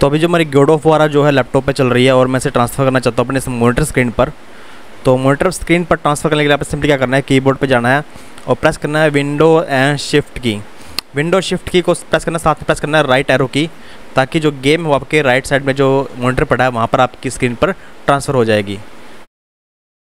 तो अभी जो मेरी गोड ऑफ़ वारा जो है लैपटॉप पे चल रही है और मैं इसे ट्रांसफ़र करना चाहता हूँ अपने मोनीटर स्क्रीन पर। तो मोनीटर स्क्रीन पर ट्रांसफ़र करने के लिए आपको सिंपली क्या करना है? कीबोर्ड पे जाना है और प्रेस करना है window and shift key. Window shift key को प्रेस करना, साथ में प्रेस करना है राइट एरो की, ताकि जो गेम है वो आपके राइट साइड में जो मोनीटर पड़ा है, वहाँ पर आपकी स्क्रीन पर ट्रांसफ़र हो जाएगी।